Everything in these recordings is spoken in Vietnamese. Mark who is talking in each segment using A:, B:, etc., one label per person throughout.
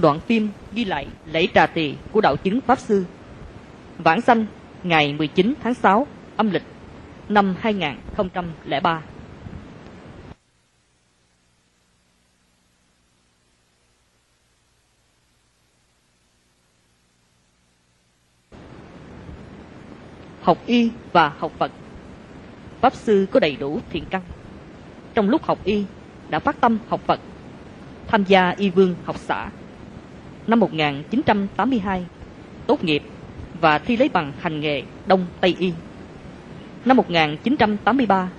A: Đoạn phim ghi lại lễ trà tỳ của đạo chứng Pháp Sư. Vãng sanh ngày 19 tháng 6 âm lịch năm 2003. Học y và học Phật Pháp Sư có đầy đủ thiện căn. Trong lúc học y, đã phát tâm học Phật, tham gia y vương học xã. Năm 1982, tốt nghiệp và thi lấy bằng hành nghề Đông Tây Y. Năm 1983,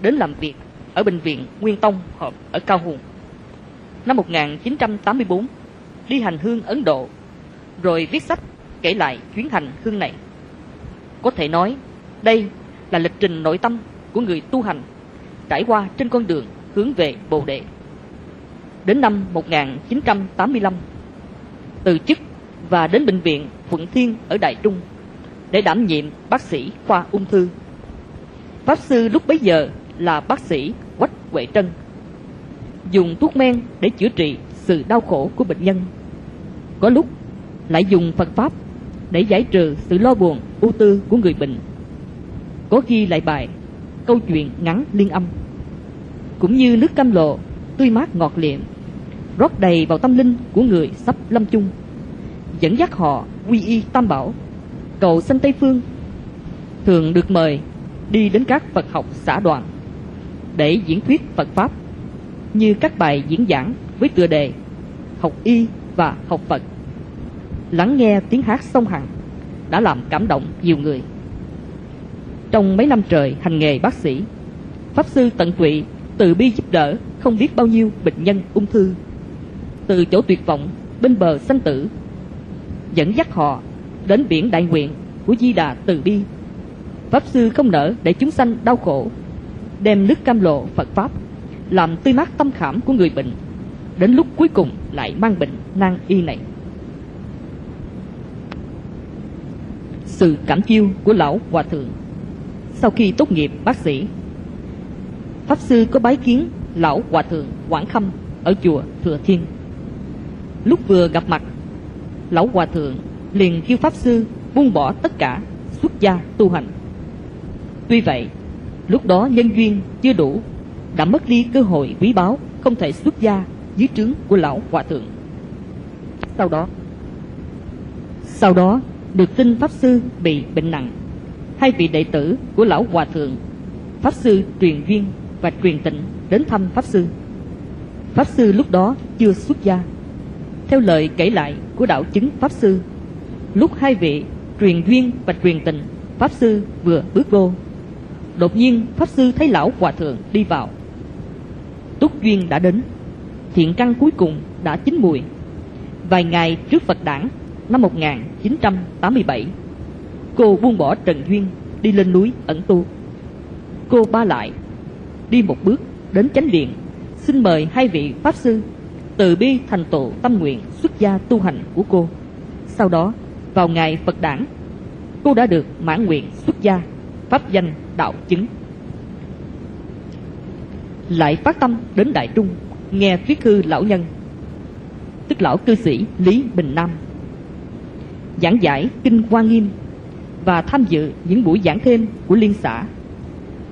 A: đến làm việc ở Bệnh viện Nguyên Tông Hợp ở Cao Hùng. Năm 1984, đi hành hương Ấn Độ, rồi viết sách kể lại chuyến hành hương này. Có thể nói, đây là lịch trình nội tâm của người tu hành trải qua trên con đường hướng về Bồ Đề. Đến năm 1985, từ chức và đến bệnh viện Thuận Thiên ở Đại Trung để đảm nhiệm bác sĩ khoa ung thư. Pháp sư lúc bấy giờ là bác sĩ Quách Huệ Trân, dùng thuốc men để chữa trị sự đau khổ của bệnh nhân. Có lúc lại dùng Phật Pháp để giải trừ sự lo buồn, ưu tư của người bệnh. Có khi lại bài câu chuyện ngắn liên âm cũng như nước cam lộ tươi mát ngọt liệm rót đầy vào tâm linh của người sắp lâm chung dẫn dắt họ quy y tam bảo. Cầu sanh tây phương, thường được mời đi đến các phật học xã đoàn để diễn thuyết phật pháp, như các bài diễn giảng với tựa đề học y và học phật. Lắng nghe tiếng hát sông hằng đã làm cảm động nhiều người. Trong mấy năm trời hành nghề bác sĩ, pháp sư tận tụy từ bi giúp đỡ không biết bao nhiêu bệnh nhân ung thư. Từ chỗ tuyệt vọng bên bờ sanh tử dẫn dắt họ đến biển đại nguyện của di đà từ bi. Pháp sư không nỡ để chúng sanh đau khổ đem nước cam lộ phật pháp làm tươi mát tâm khảm của người bệnh đến lúc cuối cùng lại mang bệnh nan y này. Sự cảm chiêu của lão hòa thượng. Sau khi tốt nghiệp bác sĩ Pháp Sư có bái kiến Lão Hòa Thượng Quảng Khâm ở chùa Thừa Thiên. Lúc vừa gặp mặt, Lão Hòa Thượng liền kêu Pháp Sư buông bỏ tất cả xuất gia tu hành. Tuy vậy, lúc đó nhân duyên chưa đủ, đã mất đi cơ hội quý báu không thể xuất gia dưới trướng của Lão Hòa Thượng. Sau đó, sau đó được tin Pháp Sư bị bệnh nặng. Hai vị đệ tử của Lão Hòa Thượng, Pháp Sư truyền duyên và truyền tịnh đến thăm Pháp Sư. Pháp Sư lúc đó chưa xuất gia. Theo lời kể lại của đạo chứng Pháp Sư, lúc hai vị truyền duyên và truyền tình, Pháp Sư vừa bước vô. Đột nhiên Pháp Sư thấy lão hòa thượng đi vào. Túc duyên đã đến, thiện căn cuối cùng đã chín mùi. Vài ngày trước Phật đản năm 1987, cô buông bỏ Trần Duyên đi lên núi ẩn tu. Cô ba lại đi một bước đến chánh điện xin mời hai vị pháp sư từ bi thành tựu tâm nguyện xuất gia tu hành của cô. Sau đó, vào ngày phật đản, cô đã được mãn nguyện xuất gia pháp danh đạo chứng. Lại phát tâm đến đại trung, nghe thuyết hư lão nhân, tức lão cư sĩ lý bình nam, giảng giải kinh hoa nghiêm và tham dự những buổi giảng thêm của liên xã,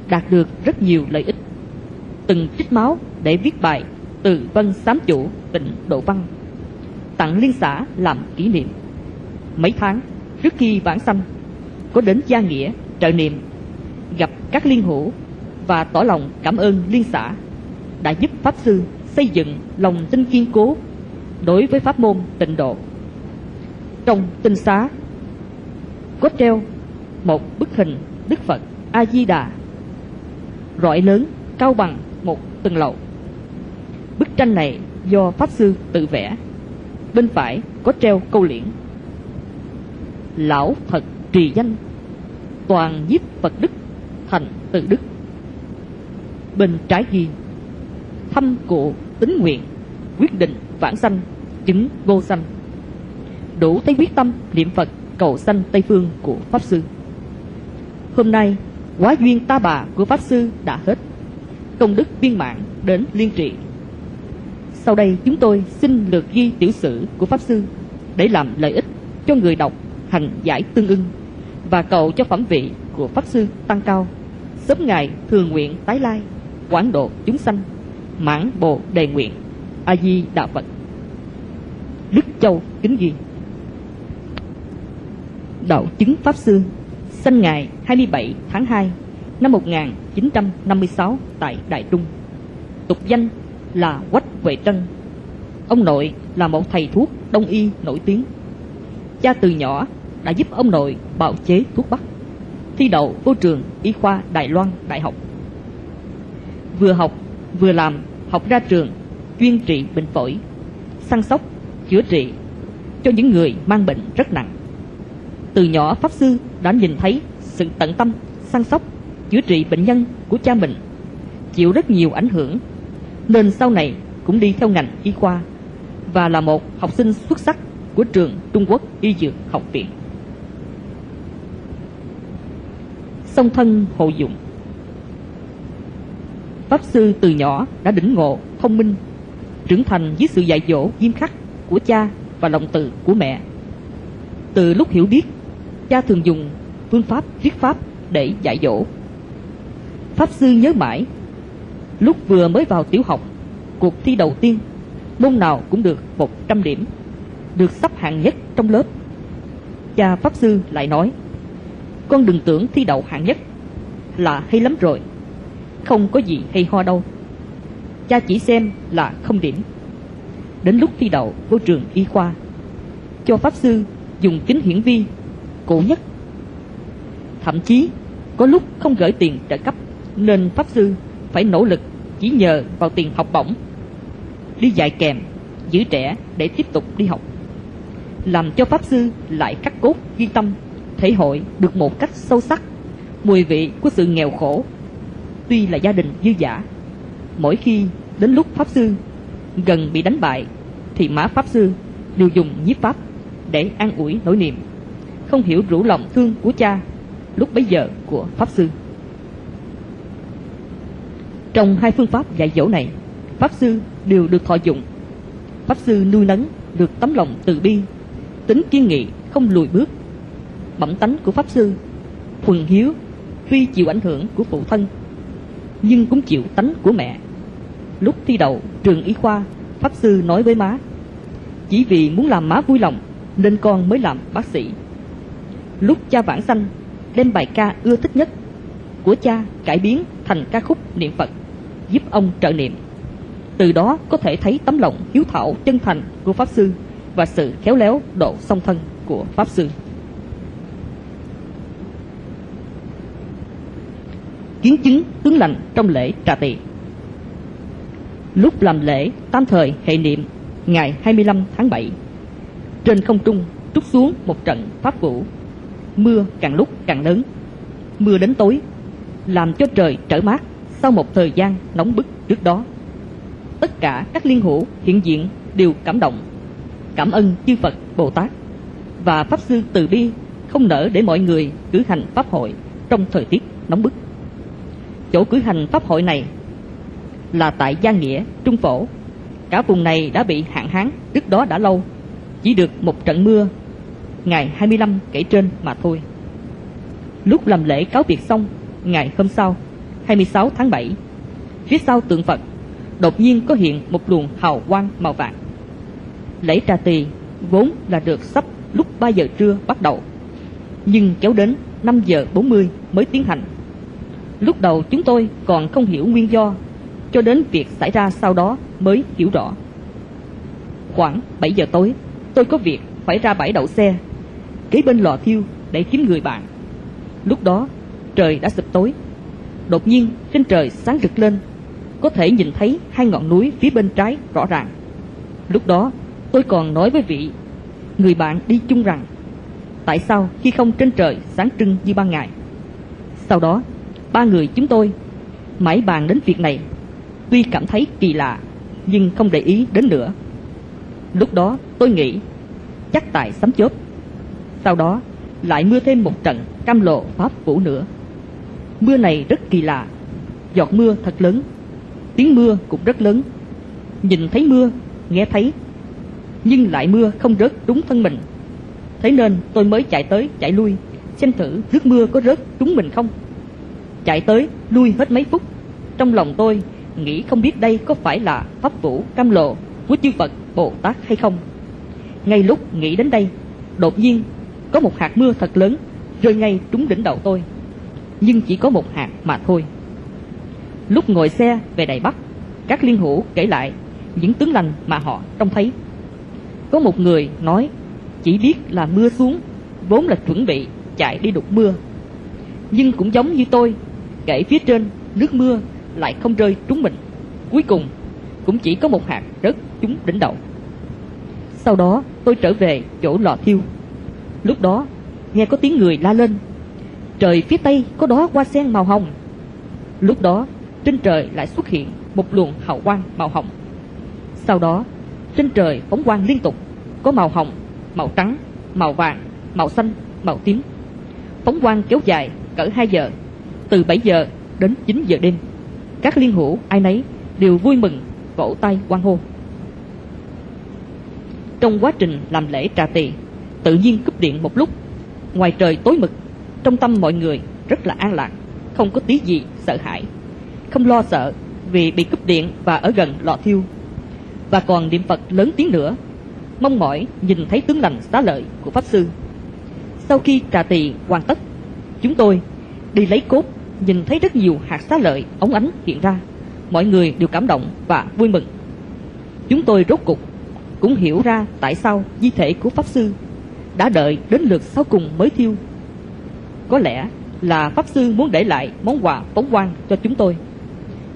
A: đạt được rất nhiều lợi ích. Từng trích máu để viết bài từ vân sám chủ tịnh độ văn. Tặng liên xã làm kỷ niệm. Mấy tháng trước khi vãng sanh, có đến gia nghĩa, trợ niệm, gặp các liên hữu và tỏ lòng cảm ơn liên xã đã giúp pháp sư xây dựng lòng tin kiên cố đối với pháp môn tịnh độ. Trong tinh xá, có treo một bức hình đức phật a di đà, rọi lớn cao bằng một tầng lầu. Bức tranh này do Pháp Sư tự vẽ. Bên phải có treo câu liễn. Lão Phật trì danh, toàn nhiếp Phật đức, thành tự đức. Bên trái ghi, thâm cụ tính nguyện, quyết định vãng sanh, chứng vô sanh. Đủ thấy quyết tâm niệm Phật cầu sanh Tây Phương của Pháp Sư. Hôm nay, quá duyên ta bà của Pháp Sư đã hết công đức viên mãn đến liên trị. Sau đây chúng tôi xin lược ghi tiểu sử của Pháp Sư để làm lợi ích cho người đọc hành giải tương ưng và cầu cho phẩm vị của Pháp Sư tăng cao, sớm ngày thường nguyện tái lai, quảng độ chúng sanh, mãn bồ đề nguyện, A-di Đà Phật. Đức Châu kính ghi Đạo chứng Pháp Sư sinh ngày 27 tháng 2 năm 1956 tại Đại Trung. Tục danh là Quách Huệ Trân. Ông nội là một thầy thuốc đông y nổi tiếng. Cha từ nhỏ đã giúp ông nội bào chế thuốc bắc, thi đậu vô trường y khoa Đài Loan Đại học. Vừa học, vừa làm, học ra trường, chuyên trị bệnh phổi, săn sóc, chữa trị cho những người mang bệnh rất nặng. Từ nhỏ Pháp Sư đã nhìn thấy sự tận tâm, săn sóc, chữa trị bệnh nhân của cha mình, chịu rất nhiều ảnh hưởng, nên sau này cũng đi theo ngành y khoa và là một học sinh xuất sắc của trường Trung Quốc Y Dược Học viện. Song thân hộ dụng Pháp Sư từ nhỏ đã đỉnh ngộ, thông minh, trưởng thành dưới sự dạy dỗ nghiêm khắc của cha và lòng từ của mẹ. Từ lúc hiểu biết, cha thường dùng phương pháp viết pháp để dạy dỗ. Pháp Sư nhớ mãi, lúc vừa mới vào tiểu học, cuộc thi đầu tiên, môn nào cũng được 100 điểm, được sắp hạng nhất trong lớp. Cha Pháp Sư lại nói, con đừng tưởng thi đậu hạng nhất là hay lắm rồi, không có gì hay ho đâu. Cha chỉ xem là không điểm. Đến lúc thi đậu vô trường y khoa, cho Pháp Sư dùng kính hiển vi, cổ nhất. Thậm chí, có lúc không gửi tiền trợ cấp, nên Pháp Sư phải nỗ lực chỉ nhờ vào tiền học bổng. Đi dạy kèm, giữ trẻ để tiếp tục đi học. Làm cho Pháp Sư lại cắt cốt ghi tâm, thể hội được một cách sâu sắc mùi vị của sự nghèo khổ. Tuy là gia đình dư giả, mỗi khi đến lúc Pháp Sư gần bị đánh bại, thì má Pháp Sư đều dùng nhiếp pháp để an ủi nỗi niềm, không hiểu rủ lòng thương của cha lúc bấy giờ của Pháp Sư. Trong hai phương pháp dạy dỗ này, Pháp Sư đều được thọ dụng. Pháp Sư nuôi nấng được tấm lòng từ bi, tính kiên nghị, không lùi bước. Bẩm tánh của Pháp Sư, thuần hiếu, tuy chịu ảnh hưởng của phụ thân, nhưng cũng chịu tánh của mẹ. Lúc thi đậu trường y khoa, Pháp Sư nói với má, chỉ vì muốn làm má vui lòng nên con mới làm bác sĩ. Lúc cha vãng sanh, đem bài ca ưa thích nhất của cha cải biến thành ca khúc niệm Phật, giúp ông trợ niệm. Từ đó có thể thấy tấm lòng hiếu thảo chân thành của Pháp Sư và sự khéo léo độ song thân của Pháp Sư. Kiến chứng tướng lành trong lễ trà tỳ Lúc làm lễ tam thời hệ niệm ngày 25 tháng 7 Trên không trung trút xuống một trận pháp vũ Mưa càng lúc càng lớn Mưa đến tối làm cho trời trở mát Sau một thời gian nóng bức trước đó Tất cả các liên hữu hiện diện đều cảm động Cảm ơn chư Phật Bồ Tát Và Pháp Sư Từ Bi không nỡ để mọi người cử hành Pháp hội trong thời tiết nóng bức Chỗ cử hành Pháp hội này là tại Giang Nghĩa, Trung Phổ. Cả vùng này đã bị hạn hán trước đó đã lâu, chỉ được một trận mưa ngày 25 kể trên mà thôi. Lúc làm lễ cáo biệt xong, ngày hôm sau, 26 tháng 7, phía sau tượng Phật đột nhiên có hiện một luồng hào quang màu vàng. Lễ trà tỳ vốn là được sắp lúc 3 giờ trưa bắt đầu, nhưng kéo đến 5 giờ 40 mới tiến hành. Lúc đầu chúng tôi còn không hiểu nguyên do cho đến việc xảy ra sau đó mới hiểu rõ. Khoảng 7 giờ tối, tôi có việc phải ra bãi đậu xe, kế bên lò thiêu để kiếm người bạn. Lúc đó, trời đã sụp tối. Đột nhiên, trên trời sáng rực lên, có thể nhìn thấy hai ngọn núi phía bên trái rõ ràng. Lúc đó, tôi còn nói với vị người bạn đi chung rằng, tại sao khi không trên trời sáng trưng như ban ngày? Sau đó, ba người chúng tôi mãi bàn đến việc này Tuy cảm thấy kỳ lạ Nhưng không để ý đến nữa Lúc đó tôi nghĩ Chắc tại sấm chớp Sau đó lại mưa thêm một trận Cam lộ pháp vũ nữa Mưa này rất kỳ lạ Giọt mưa thật lớn Tiếng mưa cũng rất lớn nhìn thấy mưa, nghe thấy, nhưng lại mưa không rớt đúng thân mình. Thế nên tôi mới chạy tới, chạy lui, xem thử nước mưa có rớt đúng mình không. Chạy tới, lui hết mấy phút. Trong lòng tôi nghĩ không biết đây có phải là pháp vũ cam lộ của chư Phật Bồ Tát hay không. Ngay lúc nghĩ đến đây, đột nhiên có một hạt mưa thật lớn rơi ngay trúng đỉnh đầu tôi. Nhưng chỉ có một hạt mà thôi. Lúc ngồi xe về Đài Bắc, các liên hữu kể lại những tướng lành mà họ trông thấy. Có một người nói chỉ biết là mưa xuống, vốn là chuẩn bị chạy đi đục mưa. Nhưng cũng giống như tôi, kể phía trên nước mưa lại không rơi trúng mình. Cuối cùng cũng chỉ có một hạt rớt trúng đỉnh đầu. Sau đó tôi trở về chỗ lò thiêu. Lúc đó nghe có tiếng người la lên. Trời phía tây có đó hoa sen màu hồng. Lúc đó trên trời lại xuất hiện một luồng hào quang màu hồng. Sau đó trên trời phóng quang liên tục, có màu hồng, màu trắng, màu vàng, màu xanh, màu tím. Phóng quang kéo dài cỡ 2 giờ, từ 7 giờ đến 9 giờ đêm. Các liên hữu ai nấy đều vui mừng vỗ tay quan hô. Trong quá trình làm lễ trà tỳ, tự nhiên cúp điện một lúc. Ngoài trời tối mực, trong tâm mọi người rất là an lạc, không có tí gì sợ hãi. Không lo sợ vì bị cúp điện và ở gần lò thiêu. Và còn niệm Phật lớn tiếng nữa, mong mỏi nhìn thấy tướng lành xá lợi của Pháp Sư. Sau khi trà tỳ hoàn tất, chúng tôi đi lấy cốt, nhìn thấy rất nhiều hạt xá lợi ống ánh hiện ra. Mọi người đều cảm động và vui mừng. Chúng tôi rốt cục cũng hiểu ra tại sao di thể của Pháp Sư đã đợi đến lượt sau cùng mới thiêu. Có lẽ là Pháp Sư muốn để lại món quà phóng quang cho chúng tôi.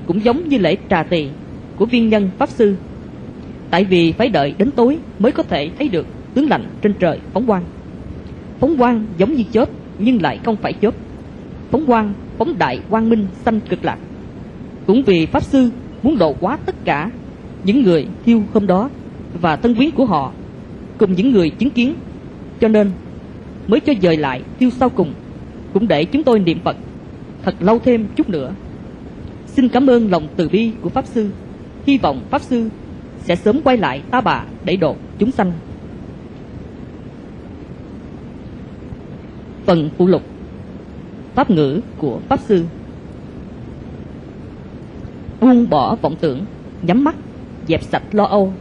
A: Cũng giống như lễ trà tỳ của viên nhân Pháp Sư. Tại vì phải đợi đến tối mới có thể thấy được tướng lạnh trên trời phóng quang. Phóng quang giống như chớp nhưng lại không phải chớp. Phóng quang, phóng đại quang minh xanh cực lạc. Cũng vì Pháp Sư muốn độ quá tất cả những người thiêu hôm đó và thân quyến của họ cùng những người chứng kiến cho nên mới cho dời lại tiêu sau cùng cũng để chúng tôi niệm Phật thật lâu thêm chút nữa. Xin cảm ơn lòng từ bi của Pháp Sư. Hy vọng Pháp Sư sẽ sớm quay lại ta bà để độ chúng sanh. Phần phụ lục Pháp ngữ của Pháp Sư Buông bỏ vọng tưởng, nhắm mắt, dẹp sạch lo âu,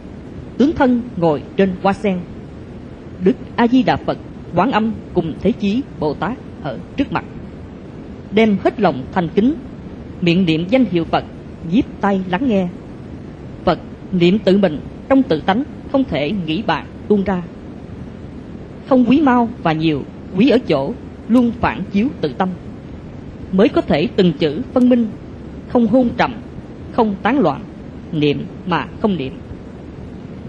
A: tướng thân ngồi trên hoa sen Đức A-di-đà Phật, Quán Âm cùng Thế Chí Bồ Tát ở trước mặt. Đem hết lòng thành kính, miệng niệm danh hiệu Phật, giếp tay lắng nghe. Phật niệm tự mình trong tự tánh không thể nghĩ bạn tuôn ra. Không quý mau và nhiều, quý ở chỗ luôn phản chiếu tự tâm. Mới có thể từng chữ phân minh, không hôn trầm, không tán loạn, niệm mà không niệm.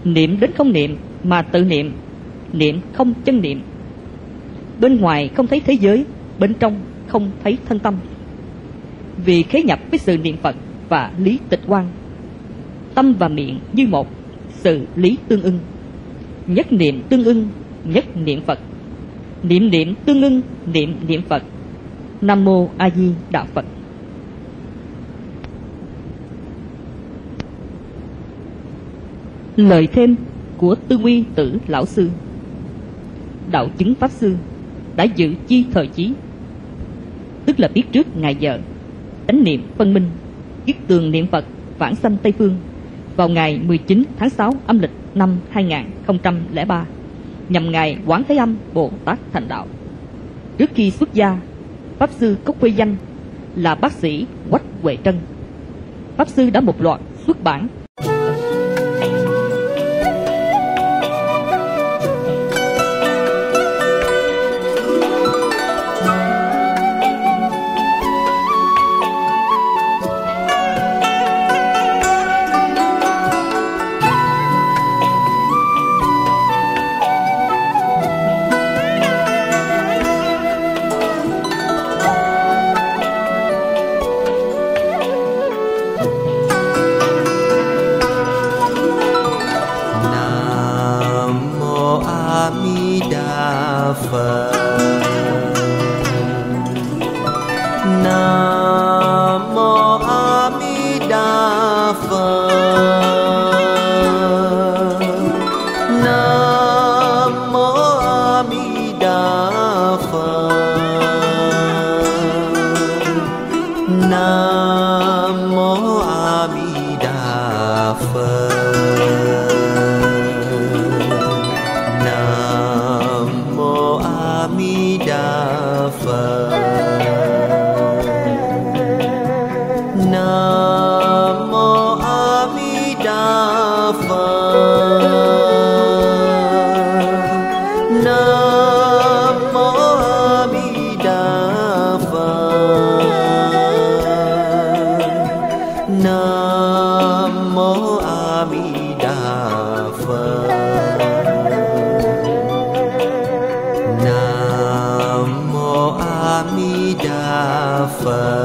A: Niệm đến không niệm mà tự niệm niệm không chân niệm. Bên ngoài không thấy thế giới, bên trong không thấy thân tâm. Vì khế nhập với sự niệm Phật và lý tịch quan. Tâm và miệng như một, sự lý tương ưng. Nhất niệm tương ưng, nhất niệm Phật. Niệm niệm tương ưng, niệm niệm Phật. Nam mô A Di Đà Phật. Lời thêm của Tư Nguyên Tử Lão Sư đạo chứng Pháp Sư đã giữ chi thời chí, tức là biết trước ngày giờ, chánh niệm phân minh, viết tường niệm Phật vãng sanh Tây Phương vào ngày 19 tháng 6 âm lịch năm 2003 nhằm ngày Quán Thế Âm Bồ Tát thành đạo. Trước khi xuất gia, Pháp Sư có quê danh là bác sĩ Quách Huệ Trân. Pháp Sư đã một loạt xuất bản
B: وفاق